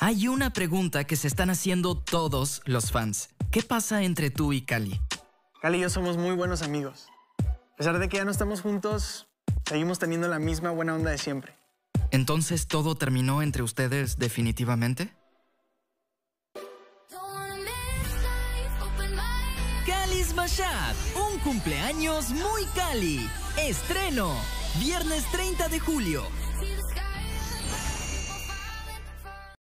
Hay una pregunta que se están haciendo todos los fans. ¿Qué pasa entre tú y Cali? Cali y yo somos muy buenos amigos. A pesar de que ya no estamos juntos, seguimos teniendo la misma buena onda de siempre. ¿Entonces todo terminó entre ustedes definitivamente? Cali's Mashup, un cumpleaños muy Cali. Estreno, viernes 30 de julio,